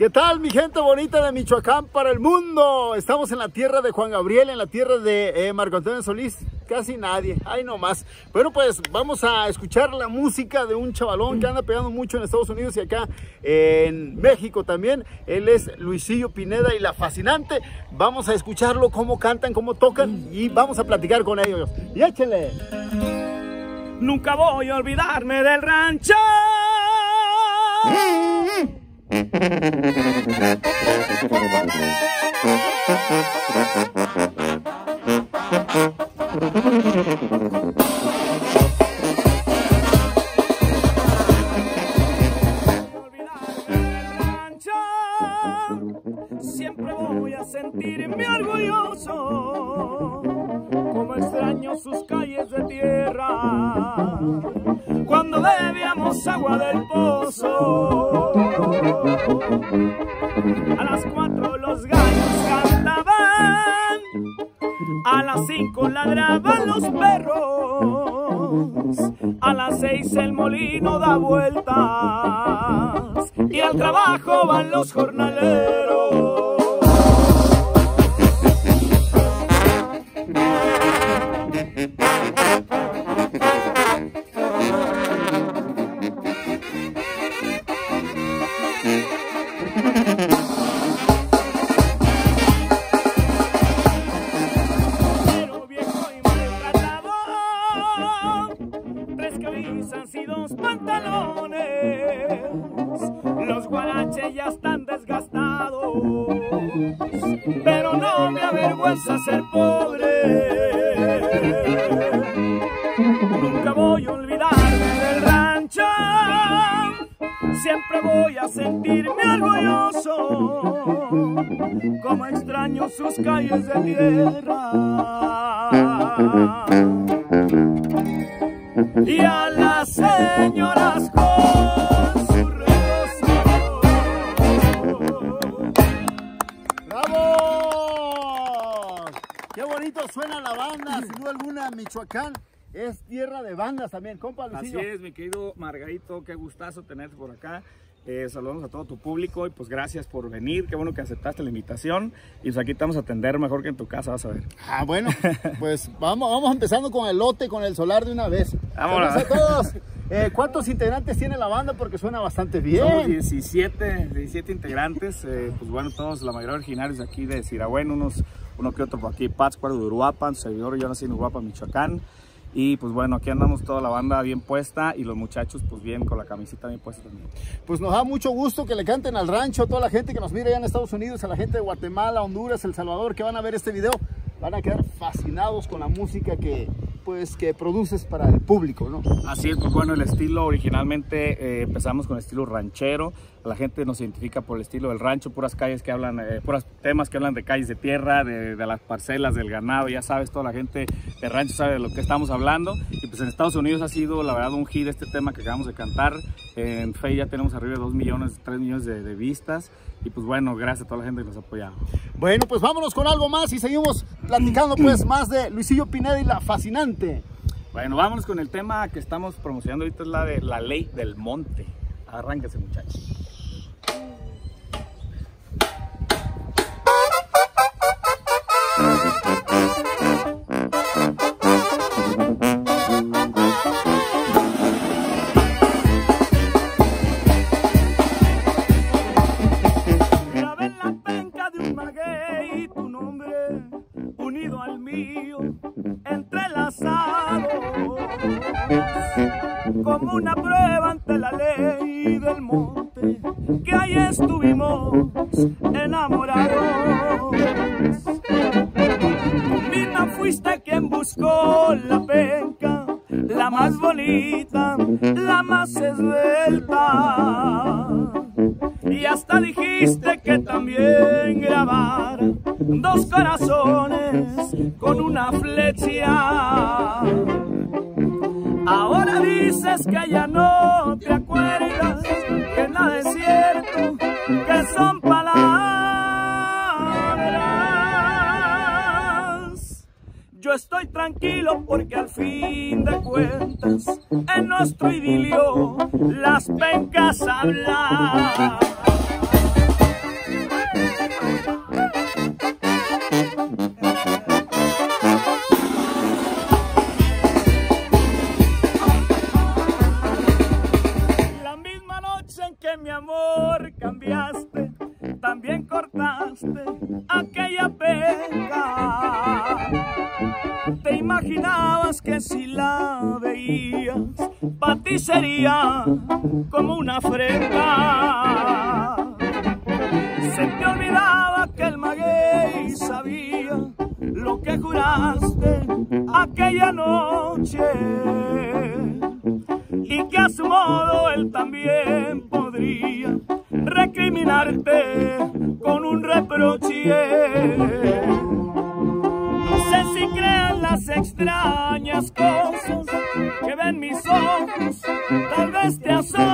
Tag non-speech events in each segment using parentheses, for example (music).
¿Qué tal mi gente bonita de Michoacán para el mundo? Estamos en la tierra de Juan Gabriel, en la tierra de eh, Marco Antonio Solís. Casi nadie, ay no más. Bueno pues vamos a escuchar la música de un chavalón que anda pegando mucho en Estados Unidos y acá en México también. Él es Luisillo Pineda y la fascinante. Vamos a escucharlo, cómo cantan, cómo tocan y vamos a platicar con ellos. Y échenle. Nunca voy a olvidarme del rancho. Siempre voy a sentirme orgulloso, extraño sus calles de tierra, cuando bebíamos agua del pozo. A las cuatro los gallos cantaban, a las cinco ladraban los perros, a las seis el molino da vueltas y al trabajo van los jornaleros. Y dos pantalones. Los guaraches ya están desgastados, pero no me avergüenza ser pobre. Nunca voy a olvidarme del rancho, siempre voy a sentirme orgulloso, como extraño sus calles de tierra. Y a las señoras con su rebozo. ¡Bravo! Qué bonito suena la banda, sin duda alguna, Michoacán es tierra de bandas también, compa Así es, mi querido Margarito, qué gustazo tenerte por acá. Eh, saludamos a todo tu público y pues gracias por venir, qué bueno que aceptaste la invitación y pues aquí te vamos a atender mejor que en tu casa, vas a ver. Ah, bueno, (laughs) pues vamos, vamos empezando con el lote, con el solar de una vez. Vámonos. A todos. Eh, ¿Cuántos integrantes tiene la banda? Porque suena bastante Somos bien. 17, 17 integrantes, eh, pues bueno, todos, la mayoría originarios de aquí de Sirahuén, unos, uno que otro por aquí, Pátzcuaro de Uruapan, servidor, yo nací en Uruapan, Michoacán. Y pues bueno, aquí andamos toda la banda bien puesta y los muchachos pues bien con la camiseta bien puesta también. Pues nos da mucho gusto que le canten al rancho a toda la gente que nos mira allá en Estados Unidos, a la gente de Guatemala, Honduras, El Salvador, que van a ver este video. Van a quedar fascinados con la música que, pues, que produces para el público, ¿no? Así es, pues bueno, el estilo originalmente eh, empezamos con el estilo ranchero. La gente nos identifica por el estilo del rancho, puras calles que hablan, eh, puras temas que hablan de calles de tierra, de, de, las parcelas, del ganado, ya sabes, toda la gente de rancho sabe de lo que estamos hablando. Y pues en Estados Unidos ha sido, la verdad, un hit este tema que acabamos de cantar. En Fe ya tenemos arriba de 2 millones, 3 millones de, de vistas. Y pues bueno, gracias a toda la gente que nos ha apoyado. Bueno, pues vámonos con algo más y seguimos platicando pues más de Luisillo Pineda y la fascinante. Bueno, vámonos con el tema que estamos promocionando ahorita, es la de la ley del monte. Arránquense muchachos. Del monte, que ahí estuvimos enamorados. Misma fuiste quien buscó la penca, la más bonita, la más esbelta. Y hasta dijiste que también grabar dos corazones con una flecha. Dices que ya no te acuerdas, que nada es cierto, que son palabras. Yo estoy tranquilo porque al fin de cuentas en nuestro idilio las pencas hablan. Como una frega. Se te olvidaba que el maguey sabía lo que juraste aquella noche y que a su modo él también podría recriminarte con un reproche. No sé si crean las extrañas cosas que ven mis ojos, vez te asombres.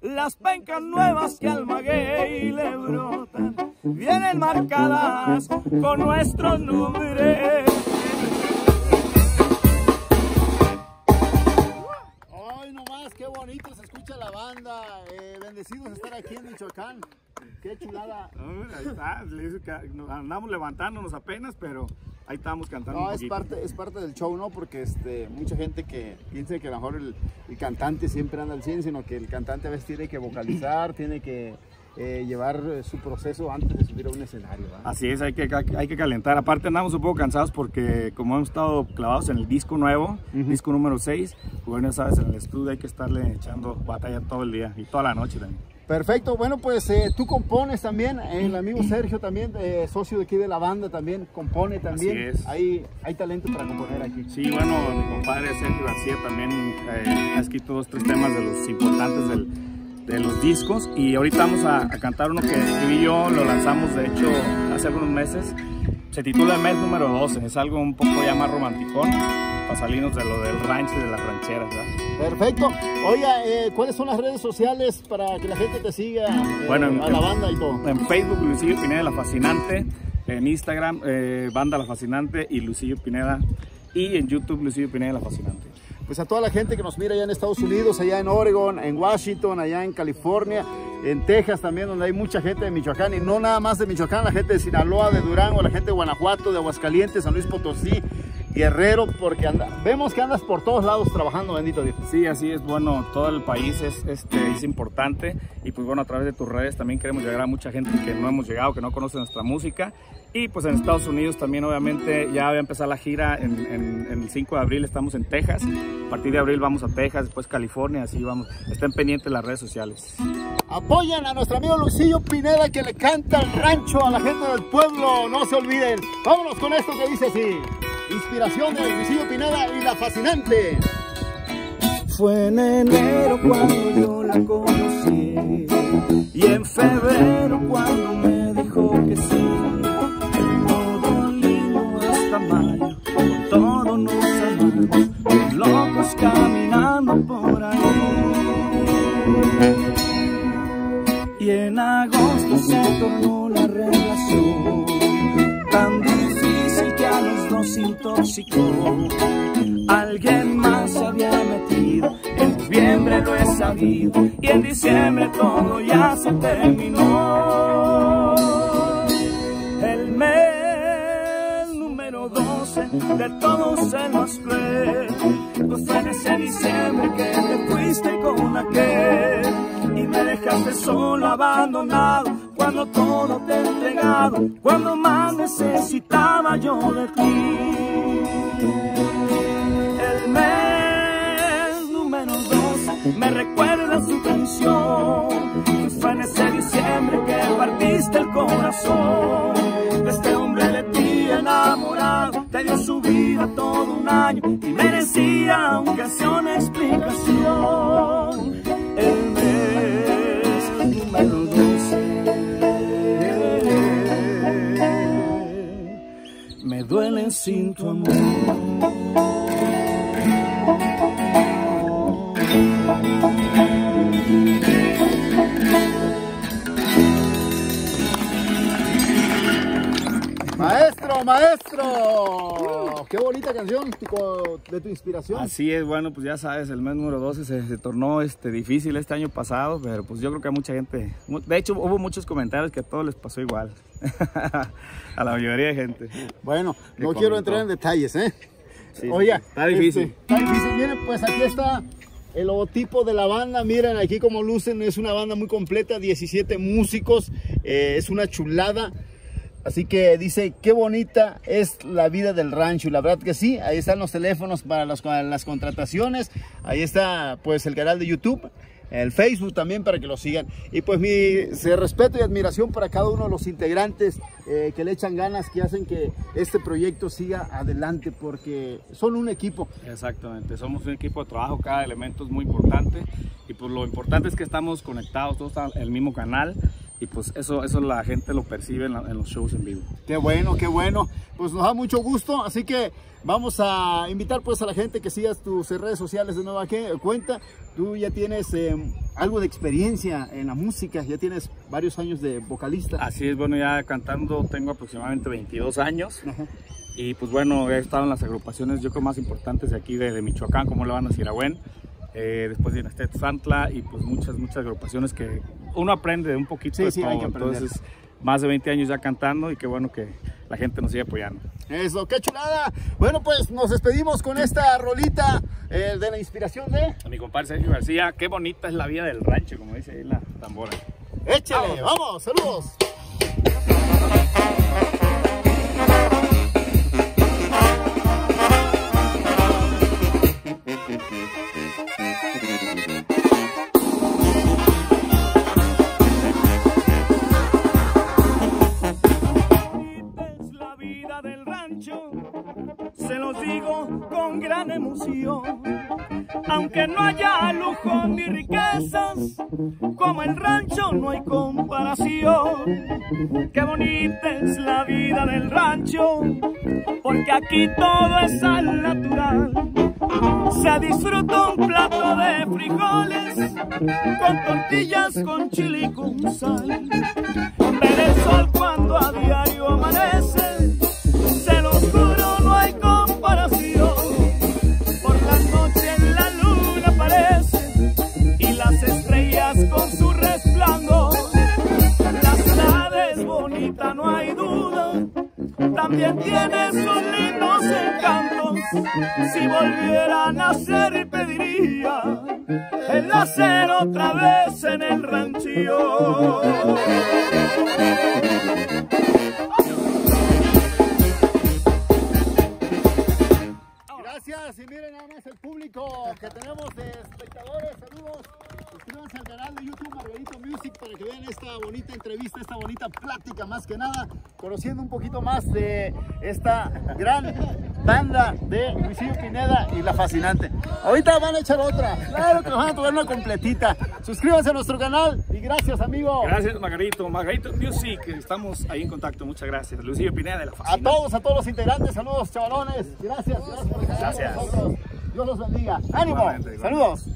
Las pencas nuevas que al maguey le brotan vienen marcadas con nuestros nombres. Ay, nomás, qué bonito se escucha la banda. Eh, bendecidos de estar aquí en Michoacán. Qué chulada. Ahí está, andamos levantándonos apenas, pero ahí estamos cantando. un No, es parte, es parte del show, ¿no? Porque este, mucha gente que piensa que a lo mejor el, el cantante siempre anda al 100, sino que el cantante a veces tiene que vocalizar, (clears throat) tiene que eh, llevar eh, su proceso antes de subir a un escenario. ¿verdad? Así es, hay que, hay que calentar. Aparte andamos un poco cansados porque como hemos estado clavados en el disco nuevo, disco número 6, pues bueno, ya sabes, en el estudio hay que estarle echando batalla todo el día y toda la noche también. Perfecto, bueno pues eh, tú compones también, el amigo Sergio también, eh, socio de aquí de la banda también, compone también. Así es. Hay, hay talento para componer aquí. Sí, bueno, mi compadre Sergio García también eh, ha escrito dos, tres temas de los importantes del- de los discos y ahorita vamos a, a cantar uno que escribí yo, lo lanzamos de hecho hace algunos meses, se titula El mes número 12, es algo un poco ya más romanticón, para salirnos de lo del rancho y de las rancheras, ¿verdad? Perfecto. Oiga, eh, ¿cuáles son las redes sociales para que la gente te siga eh, Bueno, en- a la banda y todo? En Facebook, Lucillo Pineda La Fascinante. En Instagram, eh, Banda La Fascinante y Lucillo Pineda. Y en YouTube, Lucillo Pineda La Fascinante. Pues a toda la gente que nos mira allá en Estados Unidos, allá en Oregon, en Washington, allá en California, en Texas también, donde hay mucha gente de Michoacán y no nada más de Michoacán, la gente de Sinaloa, de Durango, la gente de Guanajuato, de Aguascalientes, San Luis Potosí, Guerrero, porque anda- vemos que andas por todos lados trabajando, bendito Dios. Sí, así es. Bueno, todo el país es, este, es importante. Y pues bueno, a través de tus redes también queremos llegar a mucha gente que no hemos llegado, que no conoce nuestra música. Y pues en Estados Unidos también obviamente ya va a empezar la gira en, en- en el 5 de abril, estamos en Texas. A partir de abril vamos a Texas, después California, así vamos. Estén pendientes las redes sociales. Apoyan a nuestro amigo Lucillo Pineda que le canta el rancho a la gente del pueblo, no se olviden. Vámonos con esto que dice así. Inspiración de Lucillo Pineda y la fascinante. Fue en enero cuando yo la conocí y en febrero cuando me dijo que sí. Y en diciembre todo ya se terminó. El mes número 12 de todos el más cruel, pues fue en ese diciembre que te fuiste con aquel y me dejaste solo abandonado cuando todo te he entregado, cuando más necesitaba yo de ti. Me recuerda su canción. Y fue en ese diciembre que partiste el corazón. De este hombre de ti enamorado, te dio su vida todo un año y merecía, aunque sea una explicación. El mes número 12 me duelen sin tu amor. Maestro, maestro. Qué bonita canción de tu inspiración. Así es, bueno, pues ya sabes, el mes número 12 se, se tornó este, difícil este año pasado, pero pues yo creo que a mucha gente, de hecho hubo muchos comentarios que a todos les pasó igual, (laughs) a la mayoría de gente. Bueno, ¿Qué no quiero comentó? entrar en detalles, ¿eh? Oye, está difícil. este, está difícil. Miren, pues aquí está el logotipo de la banda. Miren aquí como lucen. Es una banda muy completa, 17 músicos. eh, es una chulada. Así que dice, qué bonita es la vida del rancho. Y la verdad que sí, ahí están los teléfonos para las, contrataciones. Ahí está pues el canal de YouTube. El Facebook también para que lo sigan. Y pues mi respeto y admiración para cada uno de los integrantes eh, que le echan ganas, que hacen que este proyecto siga adelante, porque son un equipo. Exactamente, somos un equipo de trabajo, cada elemento es muy importante y pues lo importante es que estamos conectados, todos el mismo canal y pues eso, eso la gente lo percibe en, la- en los shows en vivo. Qué bueno, qué bueno. Pues nos da mucho gusto, así que vamos a invitar pues a la gente que sigas tus redes sociales de nueva cuenta. Tú ya tienes eh, algo de experiencia en la música, ya tienes varios años de vocalista. Así es, bueno, ya cantando tengo aproximadamente 22 años Ajá. y pues bueno, he estado en las agrupaciones yo creo más importantes de aquí de, de Michoacán, como le van a decir a Buen, eh, después de Inastet Santla y pues muchas, muchas agrupaciones que uno aprende de un poquito Sí, de sí, todo. hay que aprender. Entonces, más de 20 años ya cantando y qué bueno que la gente nos sigue apoyando. Eso, qué chulada. Bueno, pues nos despedimos con esta rolita eh, de la inspiración de... A mi compadre Sergio García, qué bonita es la vida del rancho, como dice ahí la tambora. Échale, vamos, saludos. Aunque no haya lujo ni riquezas, como el rancho no hay comparación. Qué bonita es la vida del rancho, porque aquí todo es al natural. Se disfruta un plato de frijoles, con tortillas, con chile y con sal. Ver el sol cuando a diario amanece, también tiene sus lindos encantos. Si volviera a nacer pediría el nacer otra vez en el ranchillo. Gracias y miren nada más el público que tenemos de espectadores, saludos. Suscríbanse al canal de YouTube Margarito Music para que vean esta bonita entrevista, esta bonita plática más que nada, conociendo un poquito más de esta gran banda de Luisillo Pineda y la fascinante. Ahorita van a echar otra, claro que nos van a tomar una completita. Suscríbanse a nuestro canal y gracias amigo. Gracias, Margarito. Margarito Music, estamos ahí en contacto. Muchas gracias. Lucillo Pineda de la A Fascinante. todos, a todos los integrantes, saludos chavalones. Gracias, gracias por estar con Gracias. nosotros. Dios los bendiga. Ánimo. Igualmente, igualmente. Saludos.